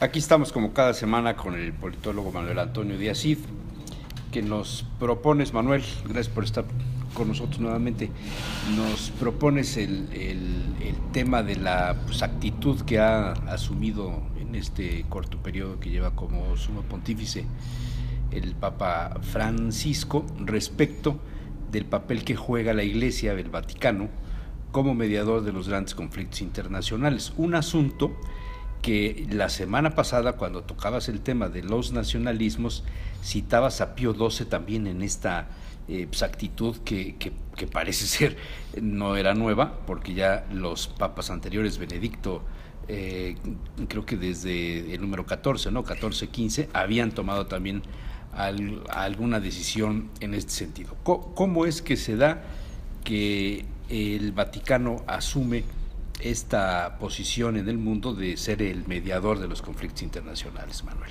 Aquí estamos como cada semana con el politólogo Manuel Antonio Díaz Cid, que nos propones, Manuel, gracias por estar con nosotros nuevamente, nos propones el, tema de la pues, actitud que ha asumido en este corto periodo que lleva como sumo pontífice el Papa Francisco respecto del papel que juega la Iglesia del Vaticano como mediador de los grandes conflictos internacionales. Un asunto que la semana pasada, cuando tocabas el tema de los nacionalismos, citabas a Pío XII también en esta eh, pues, que, que, parece ser no era nueva, porque ya los papas anteriores, Benedicto, eh, creo que desde el número 14, ¿no? 14-15, habían tomado también alguna decisión en este sentido. ¿Cómo es que se da que el Vaticano asume esta posición en el mundo de ser el mediador de los conflictos internacionales, Manuel?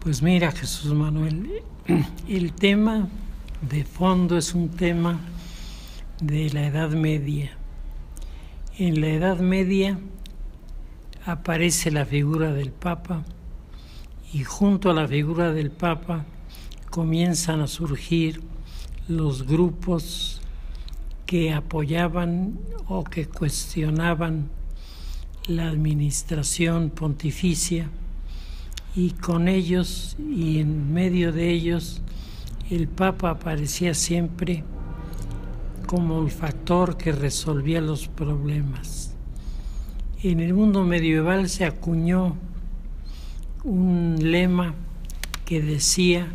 Pues mira, Jesús Manuel, el tema de fondo es un tema de la Edad Media. En la Edad Media aparece la figura del Papa y junto a la figura del Papa comienzan a surgir los grupos que apoyaban o que cuestionaban la administración pontificia y con ellos y en medio de ellos el Papa aparecía siempre como el factor que resolvía los problemas. En el mundo medieval se acuñó un lema que decía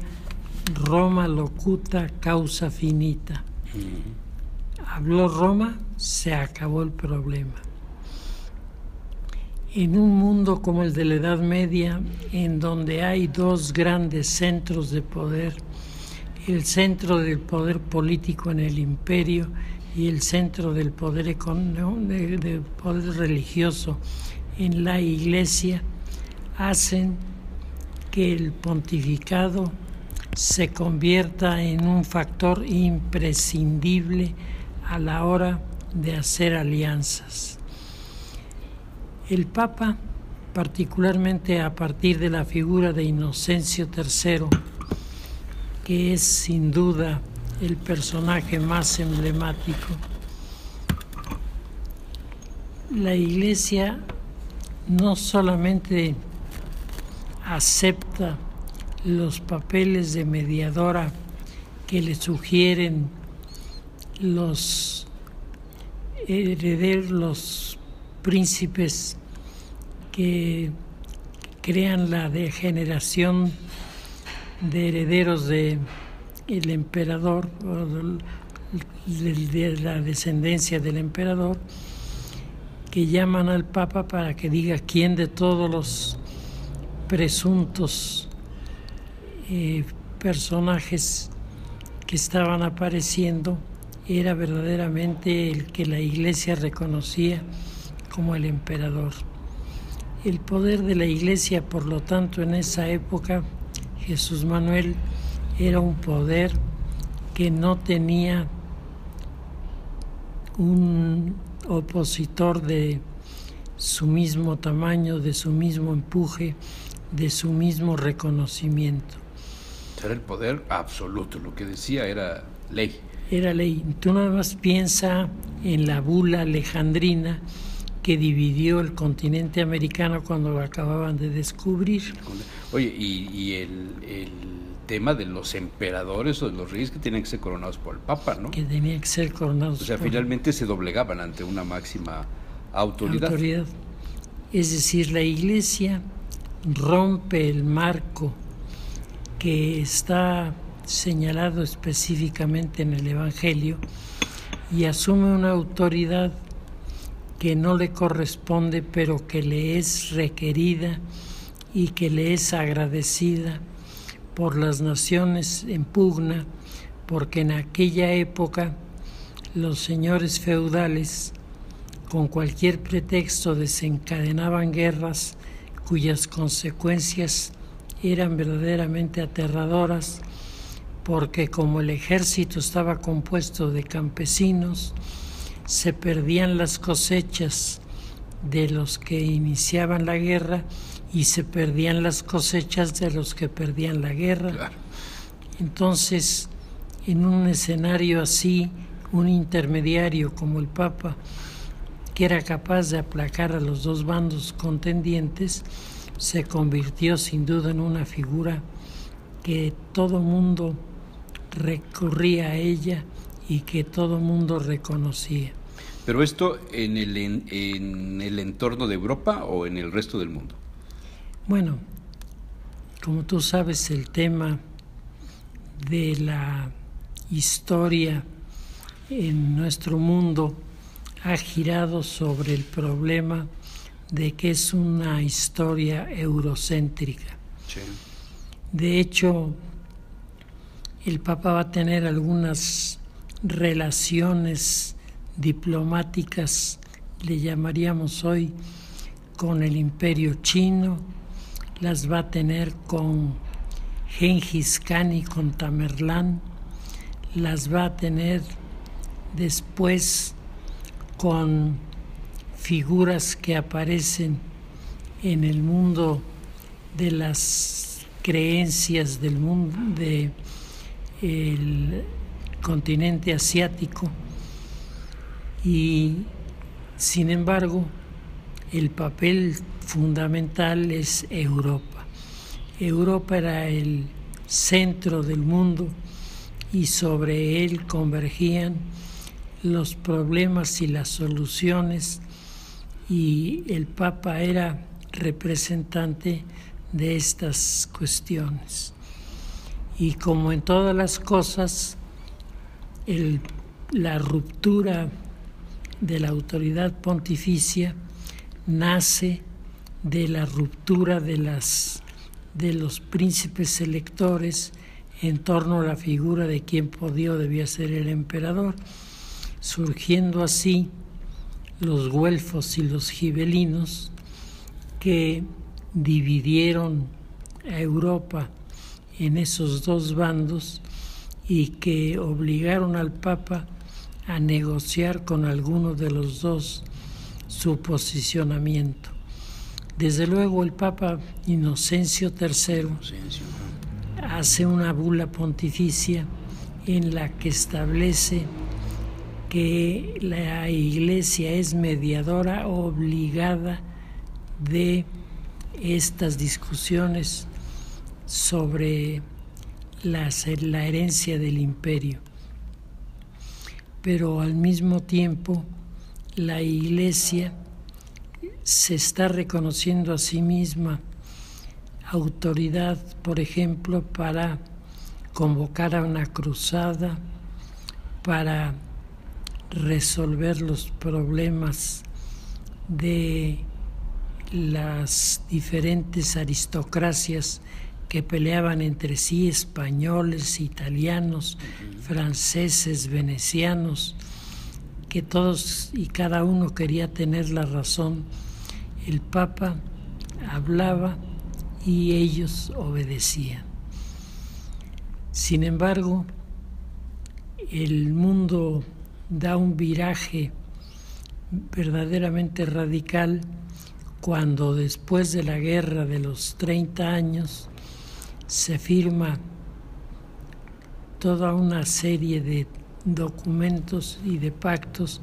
Roma locuta causa finita. Habló Roma, se acabó el problema. En un mundo como el de la Edad Media, en donde hay dos grandes centros de poder, el centro del poder político en el imperio y el centro del poder, del poder religioso en la iglesia, hacen que el pontificado se convierta en un factor imprescindible a la hora de hacer alianzas. El Papa, particularmente a partir de la figura de Inocencio III, que es sin duda el personaje más emblemático, la Iglesia no solamente acepta los papeles de mediadora que le sugieren los herederos, los príncipes que crean la degeneración de herederos de el emperador de la descendencia del emperador que llaman al papa para que diga quién de todos los presuntos eh, personajes que estaban apareciendo era verdaderamente el que la iglesia reconocía como el emperador. El poder de la iglesia, por lo tanto, en esa época, Jesús Manuel era un poder que no tenía un opositor de su mismo tamaño, de su mismo empuje, de su mismo reconocimiento. Era el poder absoluto, lo que decía era ley. Era ley. Tú nada más piensa en la bula alejandrina que dividió el continente americano cuando lo acababan de descubrir. Oye, y, el, tema de los emperadores o de los reyes que tenían que ser coronados por el Papa, ¿no? Que tenían que ser coronados. O sea, finalmente se doblegaban ante una máxima autoridad. autoridad. Es decir, la Iglesia rompe el marco que está señalado específicamente en el Evangelio y asume una autoridad que no le corresponde, pero que le es requerida y que le es agradecida por las naciones en pugna, porque en aquella época los señores feudales con cualquier pretexto desencadenaban guerras cuyas consecuencias eran verdaderamente aterradoras porque como el ejército estaba compuesto de campesinos, se perdían las cosechas de los que iniciaban la guerra y se perdían las cosechas de los que perdían la guerra. Claro. Entonces, en un escenario así, un intermediario como el Papa, que era capaz de aplacar a los dos bandos contendientes, se convirtió sin duda en una figura que todo mundo recurría a ella y que todo mundo reconocía. Pero esto en el, en, en el entorno de Europa o en el resto del mundo? Bueno, como tú sabes, el tema de la historia en nuestro mundo ha girado sobre el problema de que es una historia eurocéntrica. Sí. De hecho, el Papa va a tener algunas relaciones diplomáticas, le llamaríamos hoy, con el imperio chino, las va a tener con Gengis Khan y con Tamerlán, las va a tener después con figuras que aparecen en el mundo de las creencias del mundo de el continente asiático y sin embargo el papel fundamental es Europa. Europa era el centro del mundo y sobre él convergían los problemas y las soluciones y el Papa era representante de estas cuestiones. Y como en todas las cosas, la ruptura de la autoridad pontificia nace de la ruptura de, las, de los príncipes electores en torno a la figura de quien podía o debía ser el emperador, surgiendo así los güelfos y los gibelinos que dividieron a Europa en esos dos bandos y que obligaron al Papa a negociar con alguno de los dos su posicionamiento. Desde luego el Papa Inocencio III hace una bula pontificia en la que establece que la Iglesia es mediadora obligada de estas discusiones sobre la, la herencia del imperio. Pero al mismo tiempo la Iglesia se está reconociendo a sí misma autoridad, por ejemplo, para convocar a una cruzada, para resolver los problemas de las diferentes aristocracias que peleaban entre sí, españoles, italianos, franceses, venecianos, que todos y cada uno quería tener la razón. El Papa hablaba y ellos obedecían. Sin embargo, el mundo da un viraje verdaderamente radical cuando después de la guerra de los 30 años se firma toda una serie de documentos y de pactos,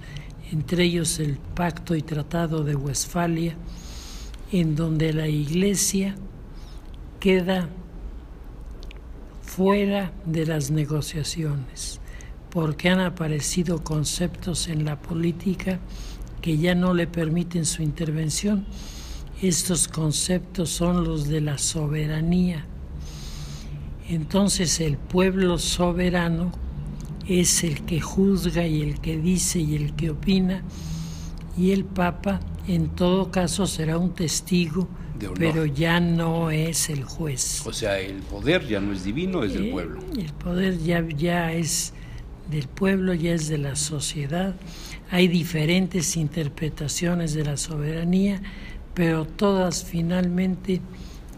entre ellos el Pacto y Tratado de Westfalia, en donde la Iglesia queda fuera de las negociaciones porque han aparecido conceptos en la política que ya no le permiten su intervención. Estos conceptos son los de la soberanía. Entonces el pueblo soberano es el que juzga y el que dice y el que opina y el Papa en todo caso será un testigo, pero ya no es el juez. O sea, el poder ya no es divino, es del pueblo. El poder ya, ya es del pueblo, ya es de la sociedad. Hay diferentes interpretaciones de la soberanía, pero todas finalmente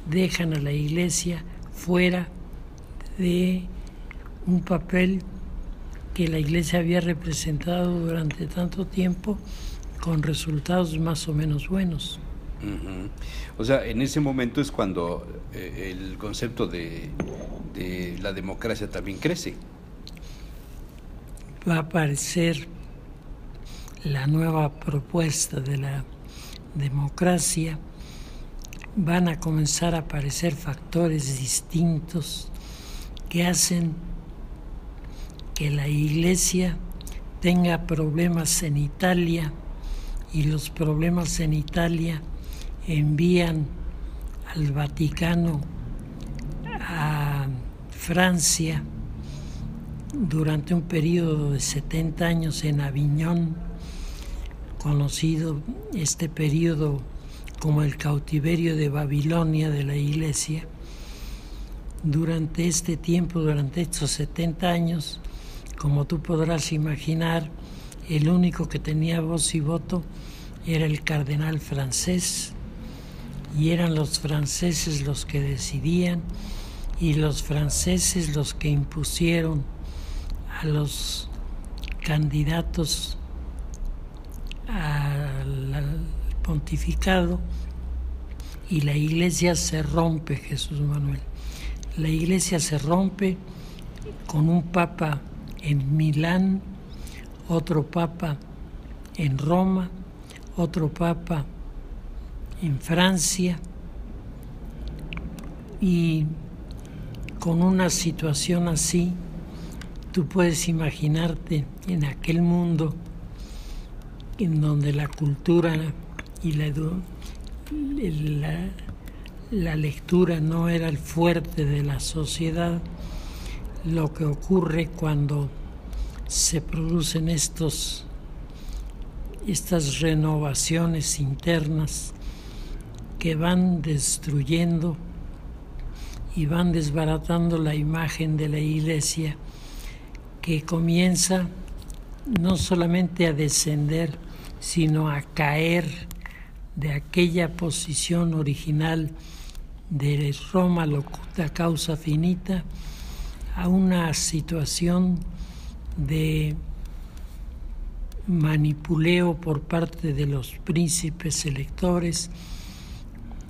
dejan a la iglesia fuera de un papel que la iglesia había representado durante tanto tiempo con resultados más o menos buenos. O sea, en ese momento es cuando eh, el concepto de, de la democracia también crece. Va a aparecer la nueva propuesta de la democracia, van a comenzar a aparecer factores distintos que hacen que la iglesia tenga problemas en Italia y los problemas en Italia envían al Vaticano a Francia durante un periodo de 70 años en Aviñón, conocido este periodo como el cautiverio de Babilonia de la iglesia. Durante este tiempo, durante estos 70 años, como tú podrás imaginar, el único que tenía voz y voto era el cardenal francés y eran los franceses los que decidían y los franceses los que impusieron a los candidatos al pontificado y la iglesia se rompe, Jesús Manuel. La iglesia se rompe con un papa en Milán, otro papa en Roma, otro papa en Francia y con una situación así, tú puedes imaginarte en aquel mundo en donde la cultura y la, la, lectura no era el fuerte de la sociedad, lo que ocurre cuando se producen estos, estas renovaciones internas que van destruyendo y van desbaratando la imagen de la iglesia que comienza no solamente a descender, sino a caer de aquella posición original de Roma locuta causa finita a una situación de manipuleo por parte de los príncipes electores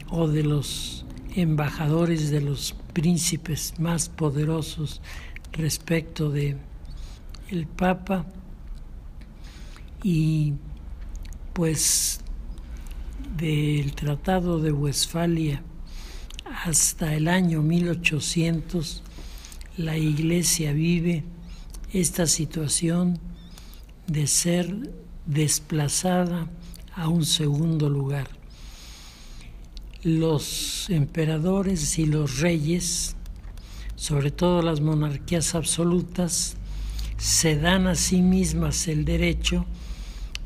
o de los embajadores de los príncipes más poderosos respecto de el Papa. Y pues del Tratado de Westfalia hasta el año 1800 la Iglesia vive esta situación de ser desplazada a un segundo lugar los emperadores y los reyes, sobre todo las monarquías absolutas, se dan a sí mismas el derecho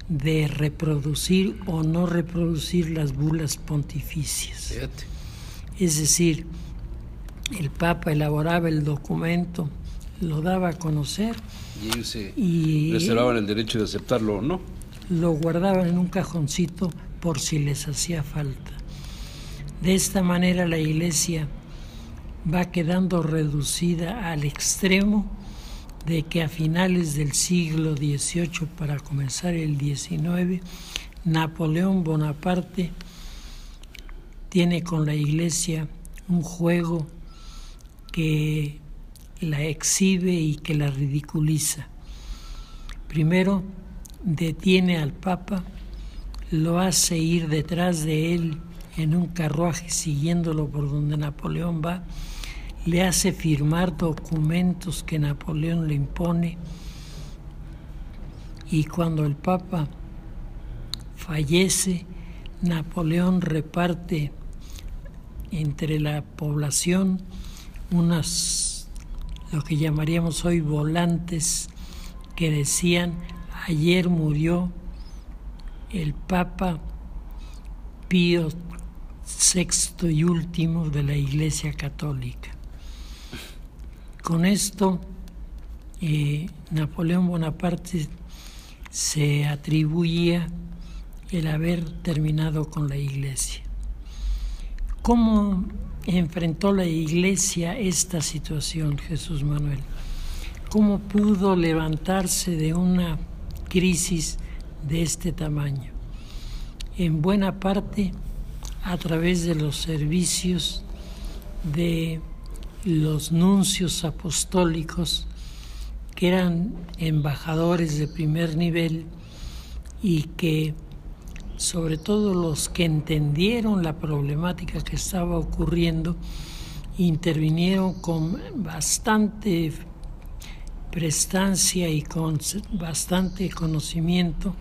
de reproducir o no reproducir las bulas pontificias. Es decir, el Papa elaboraba el documento, lo daba a conocer y ellos se reservaban el derecho de aceptarlo o no. Lo guardaban en un cajoncito por si les hacía falta. De esta manera la iglesia va quedando reducida al extremo de que a finales del siglo XVIII, para comenzar el XIX, Napoleón Bonaparte tiene con la iglesia un juego que la exhibe y que la ridiculiza. Primero, detiene al Papa, lo hace ir detrás de él en un carruaje siguiéndolo por donde Napoleón va, le hace firmar documentos que Napoleón le impone y cuando el Papa fallece, Napoleón reparte entre la población unas, lo que llamaríamos hoy volantes, que decían, ayer murió el Papa Pío sexto y último de la Iglesia Católica. Con esto, eh, Napoleón Bonaparte se atribuía el haber terminado con la Iglesia. ¿Cómo enfrentó la Iglesia esta situación, Jesús Manuel? ¿Cómo pudo levantarse de una crisis de este tamaño? en buena parte a través de los servicios de los nuncios apostólicos que eran embajadores de primer nivel y que sobre todo los que entendieron la problemática que estaba ocurriendo intervinieron con bastante prestancia y con bastante conocimiento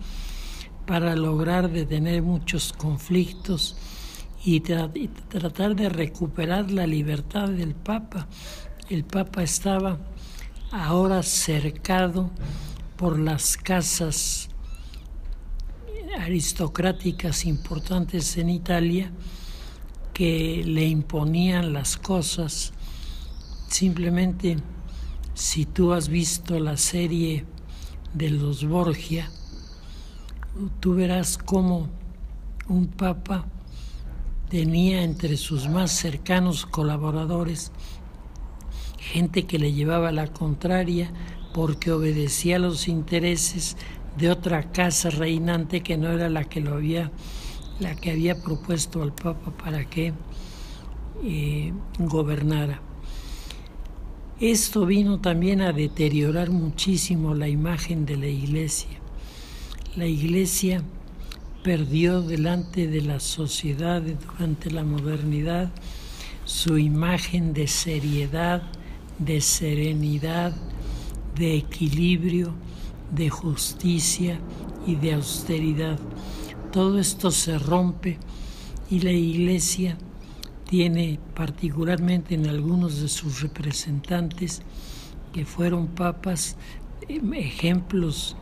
para lograr detener muchos conflictos y, tratar de recuperar la libertad del Papa. El Papa estaba ahora cercado por las casas aristocráticas importantes en Italia que le imponían las cosas. Simplemente si tú has visto la serie de los Borgia, tú verás cómo un papa tenía entre sus más cercanos colaboradores gente que le llevaba la contraria porque obedecía los intereses de otra casa reinante que no era la que lo había la que había propuesto al papa para que eh, gobernara. Esto vino también a deteriorar muchísimo la imagen de la iglesia. La iglesia perdió delante de la sociedad durante la modernidad su imagen de seriedad, de serenidad, de equilibrio, de justicia y de austeridad. Todo esto se rompe y la iglesia tiene particularmente en algunos de sus representantes que fueron papas em, ejemplos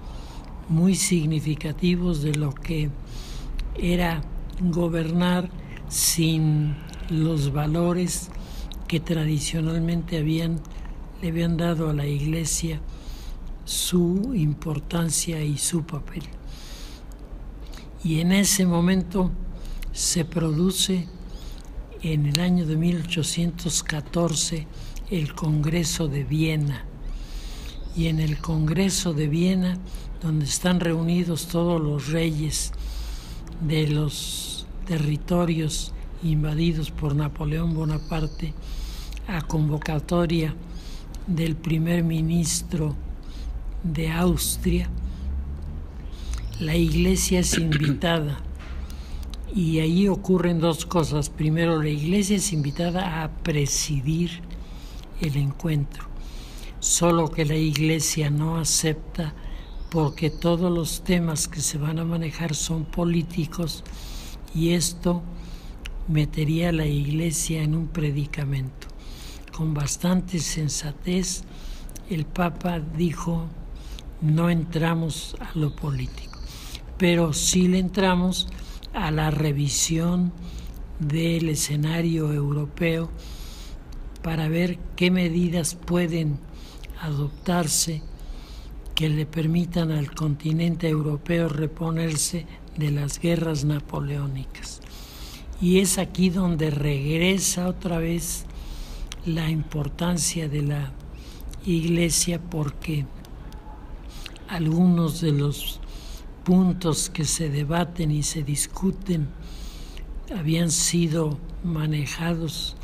muy significativos de lo que era gobernar sin los valores que tradicionalmente habían le habían dado a la iglesia su importancia y su papel. Y en ese momento se produce en el año de 1814 el Congreso de Viena. Y en el Congreso de Viena, donde están reunidos todos los reyes de los territorios invadidos por Napoleón Bonaparte, a convocatoria del primer ministro de Austria, la iglesia es invitada y ahí ocurren dos cosas. Primero, la iglesia es invitada a presidir el encuentro, solo que la iglesia no acepta porque todos los temas que se van a manejar son políticos y esto metería a la iglesia en un predicamento. Con bastante sensatez, el Papa dijo, no entramos a lo político, pero sí le entramos a la revisión del escenario europeo para ver qué medidas pueden adoptarse que le permitan al continente europeo reponerse de las guerras napoleónicas. Y es aquí donde regresa otra vez la importancia de la iglesia porque algunos de los puntos que se debaten y se discuten habían sido manejados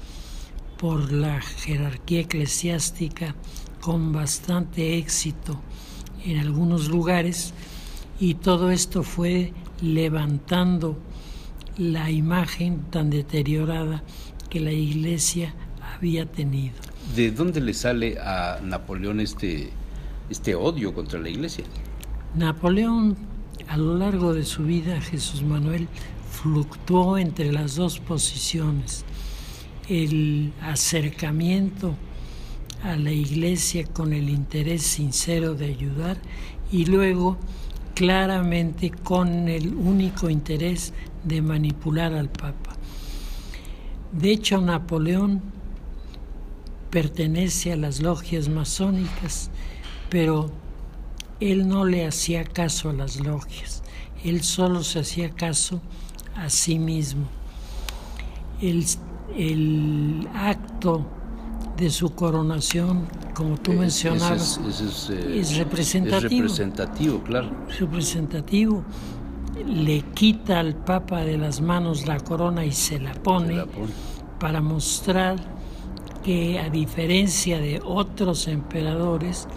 por la jerarquía eclesiástica con bastante éxito en algunos lugares y todo esto fue levantando la imagen tan deteriorada que la iglesia había tenido. ¿De dónde le sale a Napoleón este, este odio contra la iglesia? Napoleón a lo largo de su vida, Jesús Manuel fluctuó entre las dos posiciones, el acercamiento a la iglesia con el interés sincero de ayudar y luego claramente con el único interés de manipular al Papa. De hecho, Napoleón pertenece a las logias masónicas, pero él no le hacía caso a las logias, él solo se hacía caso a sí mismo. El, el acto de su coronación, como tú eh, mencionabas, es, eh, representativo. Es representativo, claro. Representativo. le quita al Papa de las manos la corona y se la pone, Se la pone. para mostrar que a diferencia de otros emperadores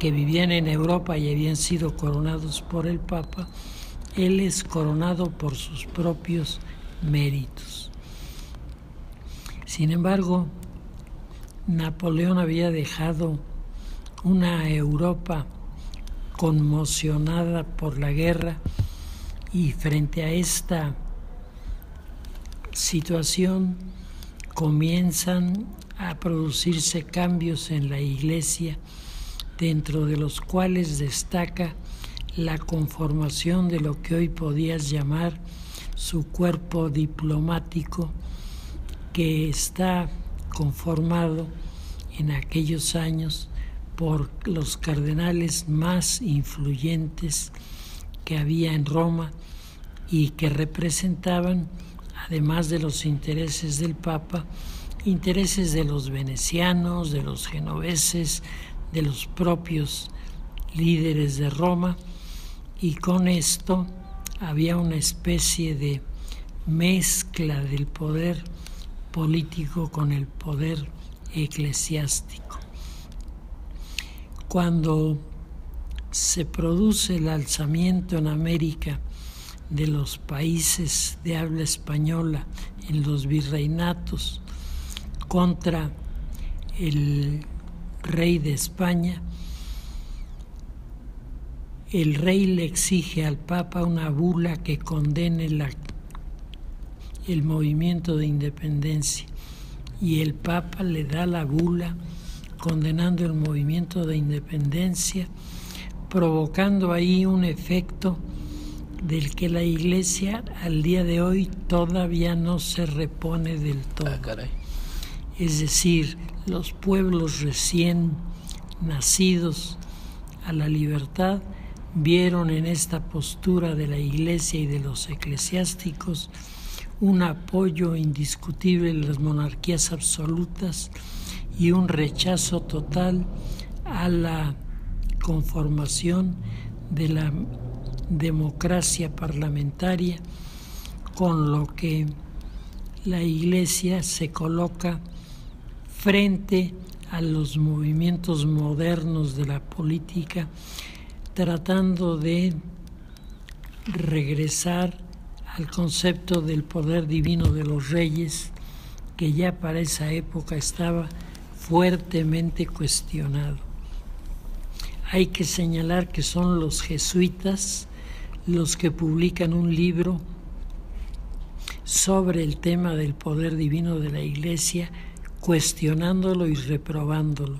que vivían en Europa y habían sido coronados por el Papa, él es coronado por sus propios méritos. Sin embargo, Napoleón había dejado una Europa conmocionada por la guerra y frente a esta situación comienzan a producirse cambios en la iglesia, dentro de los cuales destaca la conformación de lo que hoy podías llamar su cuerpo diplomático, que está conformado en aquellos años por los cardenales más influyentes que había en Roma y que representaban, además de los intereses del Papa, intereses de los venecianos, de los genoveses, de los propios líderes de Roma, y con esto había una especie de mezcla del poder político con el poder eclesiástico. Cuando se produce el alzamiento en América de los países de habla española en los virreinatos contra el rey de España, el rey le exige al Papa una bula que condene la, el movimiento de independencia y el Papa le da la bula condenando el movimiento de independencia, provocando ahí un efecto del que la Iglesia al día de hoy todavía no se repone del todo. Ah. Es decir, los pueblos recién nacidos a la libertad vieron en esta postura de la Iglesia y de los eclesiásticos un apoyo indiscutible en las monarquías absolutas y un rechazo total a la conformación de la democracia parlamentaria, con lo que la Iglesia se coloca frente a los movimientos modernos de la política, tratando de regresar al concepto del poder divino de los reyes, que ya para esa época estaba fuertemente cuestionado. Hay que señalar que son los jesuitas los que publican un libro sobre el tema del poder divino de la Iglesia, cuestionándolo y reprobándolo.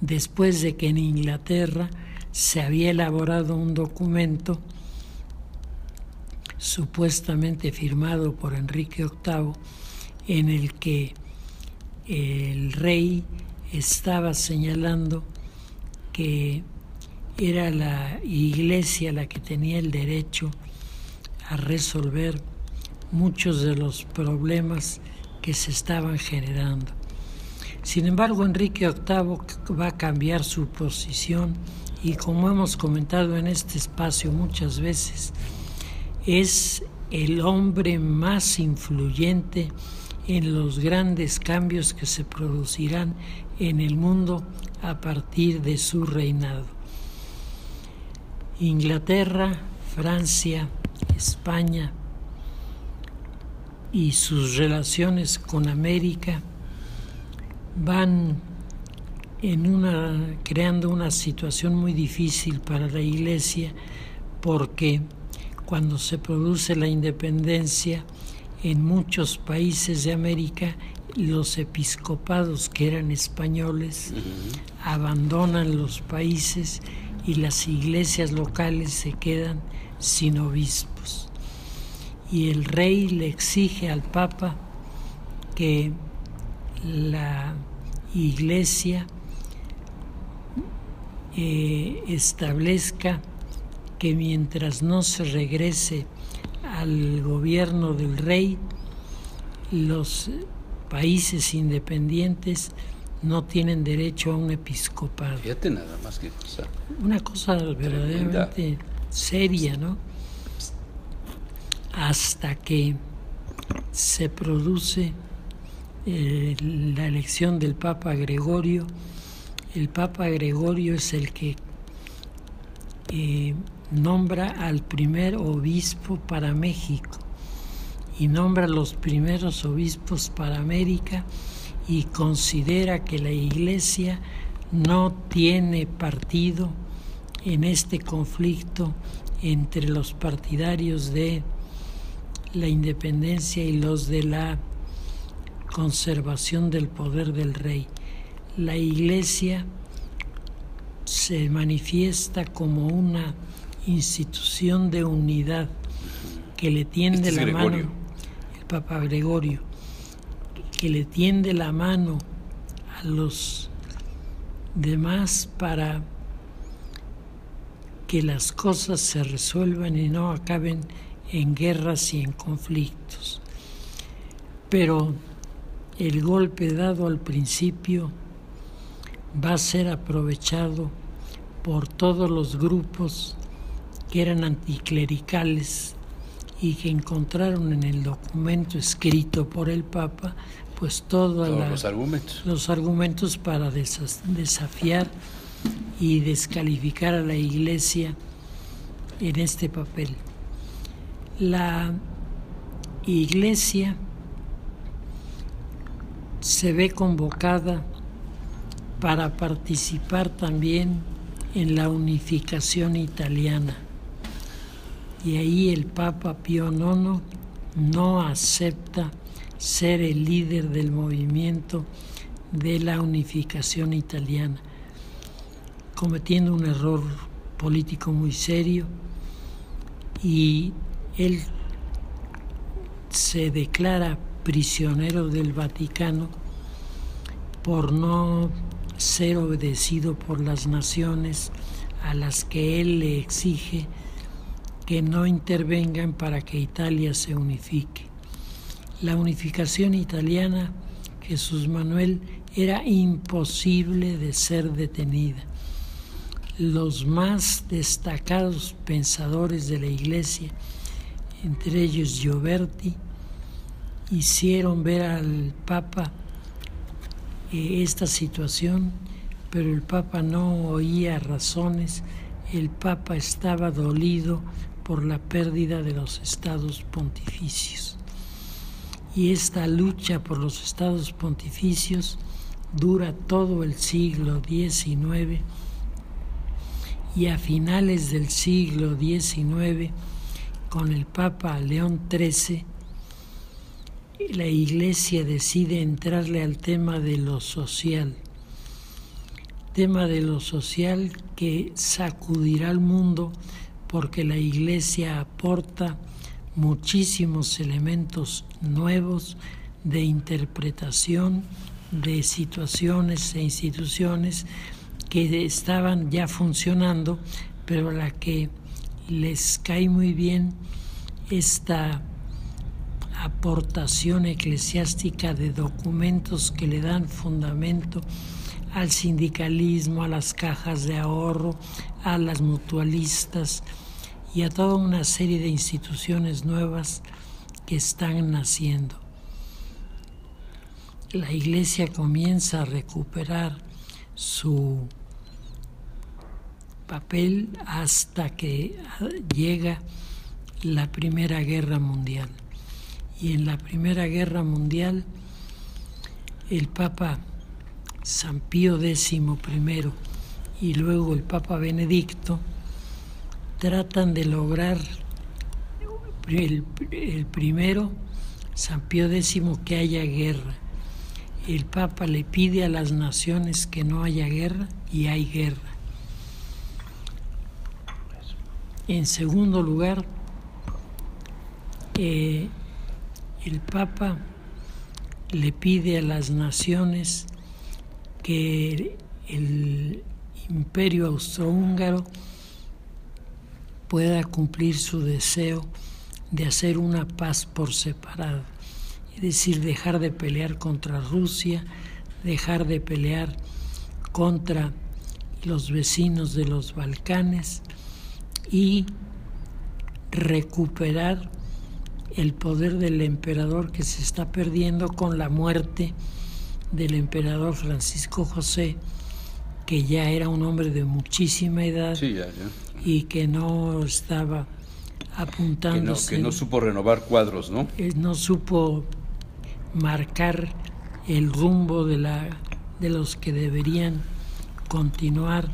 Después de que en Inglaterra se había elaborado un documento supuestamente firmado por Enrique VIII, en el que el rey estaba señalando que era la iglesia la que tenía el derecho a resolver muchos de los problemas que se estaban generando. Sin embargo, Enrique VIII va a cambiar su posición y como hemos comentado en este espacio muchas veces, es el hombre más influyente en los grandes cambios que se producirán en el mundo a partir de su reinado. Inglaterra, Francia, España y sus relaciones con América van en una creando una situación muy difícil para la Iglesia porque cuando se produce la independencia en muchos países de América los episcopados que eran españoles abandonan los países y las iglesias locales se quedan sin obispos. Y el rey le exige al Papa que la iglesia eh, establezca que mientras no se regrese al gobierno del rey, los países independientes no tienen derecho a un episcopado. Fíjate nada más que cosa. Una cosa verdaderamente seria, ¿no? Hasta que se produce eh, la elección del Papa Gregorio. El Papa Gregorio es el que eh, nombra al primer obispo para México y nombra los primeros obispos para América y considera que la Iglesia no tiene partido en este conflicto entre los partidarios de la independencia y los de la conservación del poder del rey. La Iglesia se manifiesta como una institución de unidad que le tiende Este es la mano, el Papa Gregorio, que le tiende la mano a los demás para que las cosas se resuelvan y no acaben en guerras y en conflictos. Pero el golpe dado al principio va a ser aprovechado por todos los grupos que eran anticlericales y que encontraron en el documento escrito por el Papa pues Todos los argumentos. los argumentos para desafiar y descalificar a la Iglesia en este papel. La Iglesia se ve convocada para participar también en la unificación italiana. Y ahí el Papa Pío IX no acepta ser el líder del movimiento de la unificación italiana, cometiendo un error político muy serio y él se declara prisionero del Vaticano por no ser obedecido por las naciones a las que él le exige que no intervengan para que Italia se unifique. La unificación italiana, Jesús Manuel, era imposible de ser detenida. Los más destacados pensadores de la Iglesia, entre ellos Gioberti, hicieron ver al Papa eh, esta situación, pero el Papa no oía razones, el Papa estaba dolido por la pérdida de los estados pontificios. Y esta lucha por los estados pontificios dura todo el siglo XIX y a finales del siglo XIX, con el Papa León XIII, la Iglesia decide entrarle al tema de lo social, tema de lo social que sacudirá al mundo porque la Iglesia aporta muchísimos elementos nuevos de interpretación de situaciones e instituciones que estaban ya funcionando, pero a la que les cae muy bien esta aportación eclesiástica de documentos que le dan fundamento al sindicalismo, a las cajas de ahorro, a las mutualistas y a toda una serie de instituciones nuevas que están naciendo. La iglesia comienza a recuperar su papel hasta que llega la Primera Guerra Mundial. Y en la Primera Guerra Mundial el Papa San Pío X I y luego el Papa Benedicto tratan de lograr el, el primero, San Pío X, que haya guerra. El Papa le pide a las naciones que no haya guerra y hay guerra. En segundo lugar, eh, el Papa le pide a las naciones que el imperio austrohúngaro pueda cumplir su deseo de hacer una paz por separado, es decir, dejar de pelear contra Rusia, dejar de pelear contra los vecinos de los Balcanes y recuperar el poder del emperador que se está perdiendo con la muerte del emperador Francisco José, que ya era un hombre de muchísima edad y que no estaba apuntando. Que no, supo renovar cuadros, ¿no? Eh, no supo marcar el rumbo de, la, de los que deberían continuar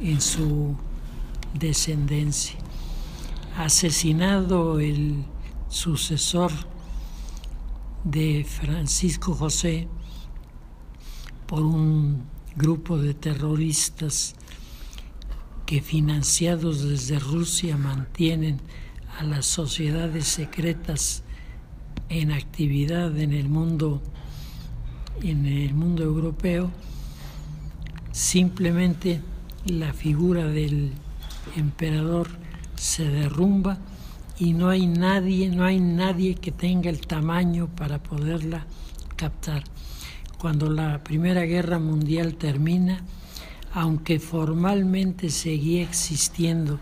en su descendencia. Asesinado el sucesor de Francisco José por un grupo de terroristas que financiados desde Rusia mantienen a las sociedades secretas en actividad en el mundo en el mundo europeo simplemente la figura del emperador se derrumba y no hay nadie, no hay nadie que tenga el tamaño para poderla captar. Cuando la Primera Guerra Mundial termina, aunque formalmente seguía existiendo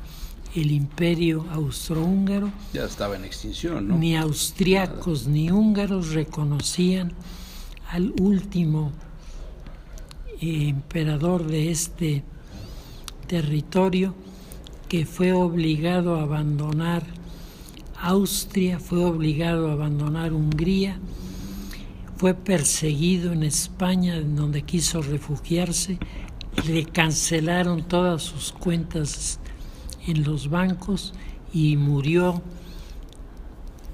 el imperio austrohúngaro, ya estaba en extinción, ¿no? Ni austriacos ni húngaros reconocían al último emperador de este territorio que fue obligado a abandonar Austria, fue obligado a abandonar Hungría, fue perseguido en España, en donde quiso refugiarse, le cancelaron todas sus cuentas en los bancos y murió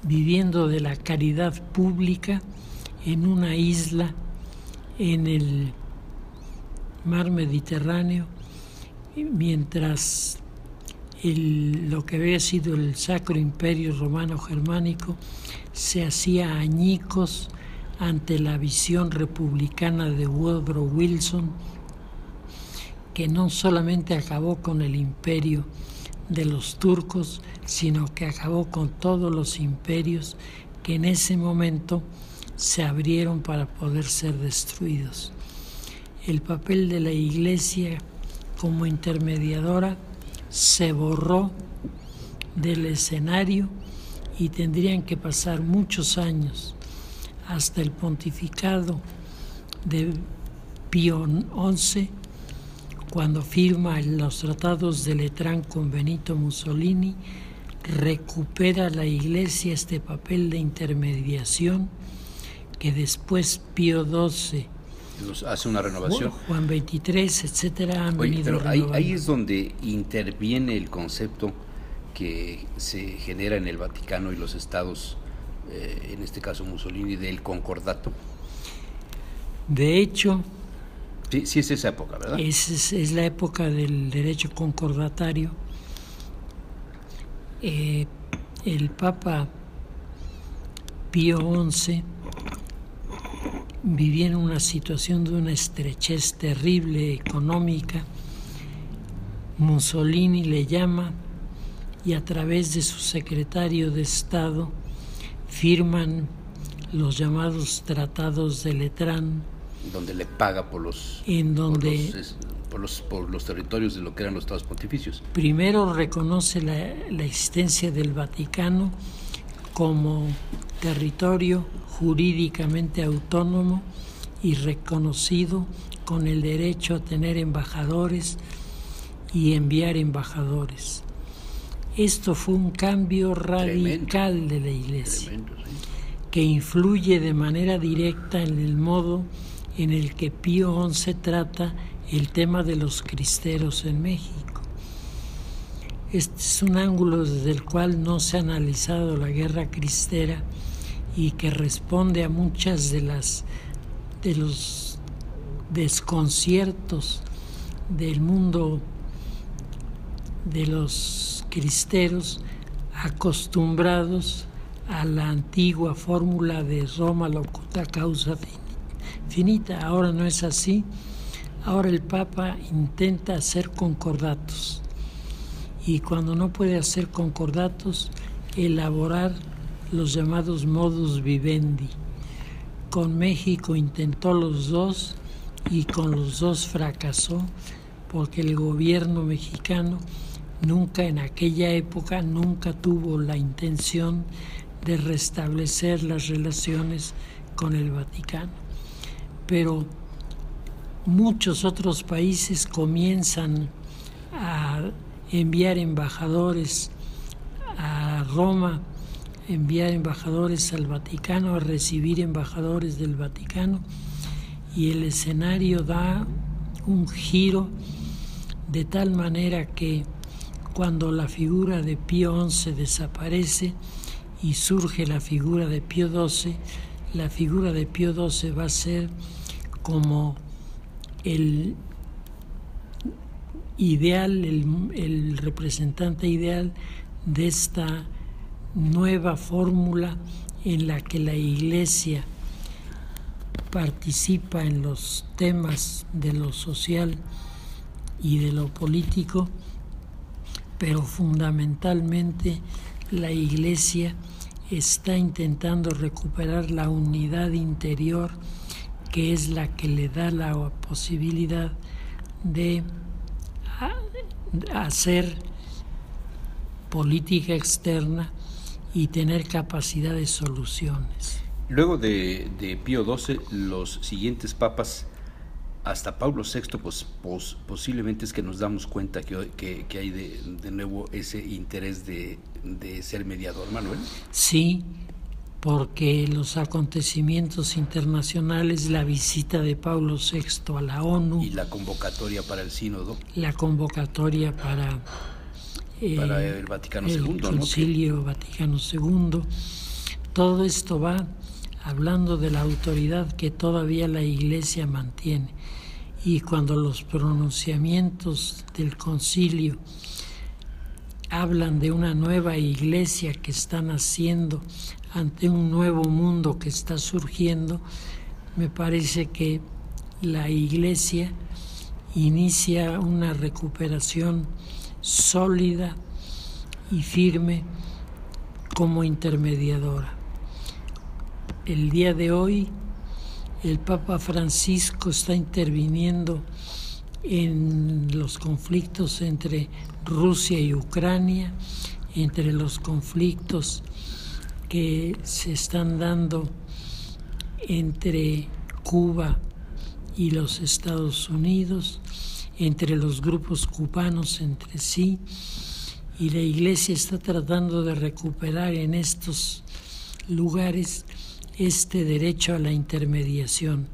viviendo de la caridad pública en una isla en el mar Mediterráneo, mientras lo que había sido el Sacro Imperio Romano Germánico se hacía añicos ante la visión republicana de Woodrow Wilson, que no solamente acabó con el imperio de los turcos, sino que acabó con todos los imperios que en ese momento se abrieron para poder ser destruidos. El papel de la Iglesia como intermediadora se borró del escenario y tendrían que pasar muchos años hasta el pontificado de Pío XI, cuando firma los tratados de Letrán con Benito Mussolini, recupera la Iglesia este papel de intermediación que después Pío XII hace una renovación. Juan 23, etcétera, han pero ahí, ahí, es donde interviene el concepto que se genera en el Vaticano y los estados eh, en este caso Mussolini, del concordato? De hecho... Sí, sí es esa época, ¿verdad? Es, es, la época del derecho concordatario. Eh, el Papa Pío XI vivía en una situación de una estrechez terrible económica. Mussolini le llama y a través de su secretario de Estado firman los llamados tratados de Letrán. Donde le paga por los, en donde, por los, por los, territorios de lo que eran los estados pontificios. Primero reconoce la, la existencia del Vaticano como territorio jurídicamente autónomo y reconocido con el derecho a tener embajadores y enviar embajadores. Esto fue un cambio radical de la Iglesia que influye de manera directa en el modo en el que Pío XI trata el tema de los cristeros en México. Este es un ángulo desde el cual no se ha analizado la guerra cristera y que responde a muchas de las de los desconciertos del mundo de los cristeros acostumbrados a la antigua fórmula de Roma locuta causa finita. Ahora no es así. Ahora el Papa intenta hacer concordatos y cuando no puede hacer concordatos, elaborar los llamados modus vivendi. Con México intentó los dos y con los dos fracasó porque el gobierno mexicano nunca en aquella época, nunca tuvo la intención de restablecer las relaciones con el Vaticano. Pero muchos otros países comienzan a enviar embajadores a Roma, enviar embajadores al Vaticano, a recibir embajadores del Vaticano, y el escenario da un giro de tal manera que cuando la figura de Pío XI desaparece y surge la figura de Pío XII, la figura de Pío XII va a ser como el ideal, el, representante ideal de esta nueva fórmula en la que la Iglesia participa en los temas de lo social y de lo político, pero fundamentalmente la Iglesia está intentando recuperar la unidad interior que es la que le da la posibilidad de hacer política externa y tener capacidad de soluciones. Luego de, de Pío XII, los siguientes papas, hasta Pablo VI, pues, posiblemente es que nos damos cuenta que, que, hay de, de, nuevo ese interés de, de ser mediador, Manuel. Sí, porque los acontecimientes internacionales, la visita de Pablo VI a la ONU. Y la convocatoria para el sínodo. La convocatoria para, para el Vaticano II. Concilio Vaticano II. Todo esto va hablando de la autoridad que todavía la Iglesia mantiene. Y cuando los pronunciamientos del concilio hablan de una nueva iglesia que están haciendo ante un nuevo mundo que está surgiendo, me parece que la Iglesia inicia una recuperación sólida y firme como intermediadora. El día de hoy el Papa Francisco está interviniendo en los conflictos entre Rusia y Ucrania, entre los conflictos que se están dando entre Cuba y los Estados Unidos, entre los grupos cubanos entre sí, y la Iglesia está tratando de recuperar en estos lugares este derecho a la intermediación.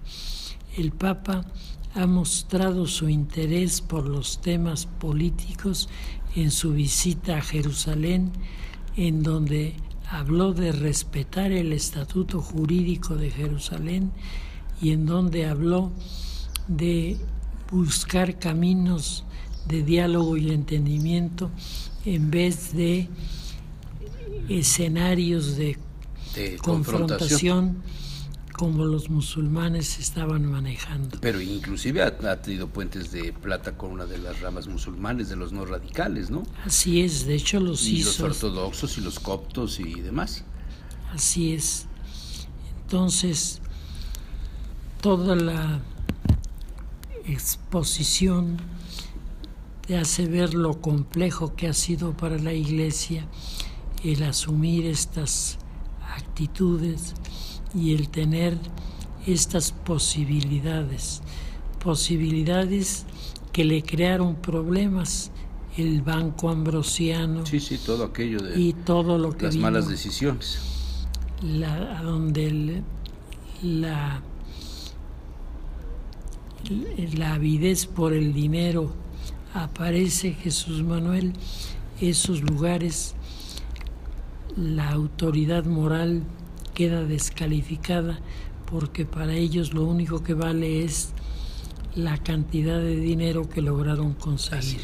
El Papa ha mostrado su interés por los temas políticos en su visita a Jerusalén, en donde habló de respetar el estatuto jurídico de Jerusalén y en donde habló de buscar caminos de diálogo y entendimiento en vez de escenarios de, confrontación como los musulmanes estaban manejando. Pero inclusive ha, tenido puentes de plata con una de las ramas musulmanes, de los no radicales, ¿no? Así es, de hecho los y hizo. los ortodoxos y los coptos y demás. Así es. Entonces, toda la exposición te hace ver lo complejo que ha sido para la Iglesia el asumir estas actitudes y el tener estas posibilidades, posibilidades que le crearon problemas el banco ambrosiano sí sí todo aquello de y todo lo que las malas decisiones. la donde la la avidez por el dinero. Aparece Jesús Manuel esos lugares la autoridad moral queda descalificada porque para ellos lo único que vale es la cantidad de dinero que lograron conseguir.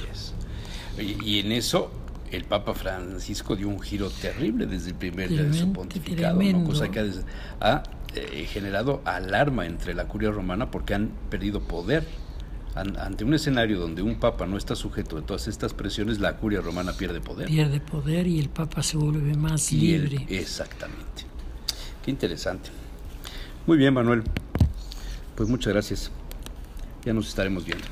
Y, en eso el Papa Francisco dio un giro terrible desde el primer día de su pontificado, cosa que ha, eh, generado alarma entre la curia romana porque han perdido poder. Ante un escenario donde un papa no está sujeto a todas estas presiones, la curia romana pierde poder. Pierde poder y el papa se vuelve más libre. Exactamente. Qué interesante. Muy bien, Manuel. Pues muchas gracias. Ya nos estaremos viendo.